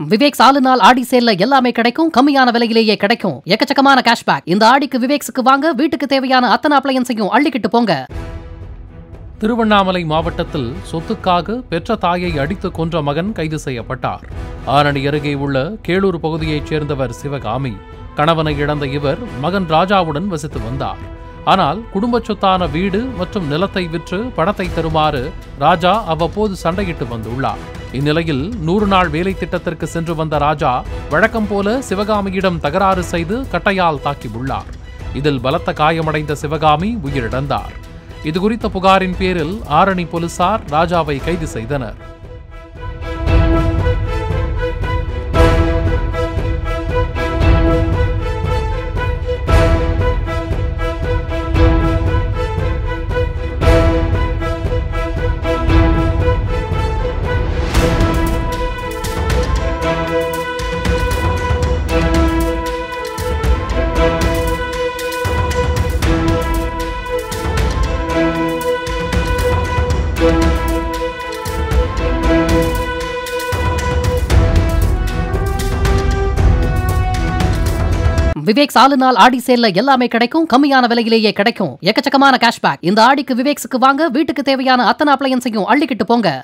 விவேக் சாலு நாள் ஆடி சேல்ல எல்லாமே கிடைக்கும் கம்மியான விலையிலேயே கிடைக்கும். எக்கச்சக்கமான கேஷ்பேக் இந்த ஆடிக்கு விவேக்ஸுக்கு வாங்க வீட்டுக்கு தேவையான அத்தனை அப்ளையன்ஸையும் அள்ளிக்கிட்டு போங்க. திருவண்ணாமலை மாவட்டத்தில் சொத்துக்காக பெற்ற தாயை அடித்து கொன்ற மகன் கைது செய்யப்பட்டார். ஆரணி அருகே உள்ள கேளூர் பகுதியைச் சேர்ந்தவர் சிவகாமி. கணவனை இழந்த இவர் மகன் ராஜாவுடன் வசித்து வந்தார். ஆனால் குடும்ப சொத்தான வீடு மற்றும் நிலத்தை விற்று பணத்தை தருமாறு ராஜா அவ்வப்போது சண்டையிட்டு வந்துள்ளார். இந்நிலையில் நூறு நாள் வேலை திட்டத்திற்கு சென்று வந்த ராஜா வழக்கம் போல சிவகாமியிடம் தகராறு செய்து கட்டையால் தாக்கியுள்ளார். இதில் பலத்த காயமடைந்த சிவகாமி உயிரிழந்தார். இதுகுறித்த புகாரின் பேரில் ஆரணி போலீசார் ராஜாவை கைது செய்தனர். விவேக் சாலு நாள் ஆடி சேல்ல எல்லாமே கிடைக்கும் கம்மியான விலையிலேயே கிடைக்கும். எக்கச்சக்கமான கேஷ்பேக் இந்த ஆடிக்கு விவேக்ஸுக்கு வாங்க வீட்டுக்கு தேவையான அத்தனை அப்ளையன்ஸையும் அள்ளிக்கிட்டு போங்க.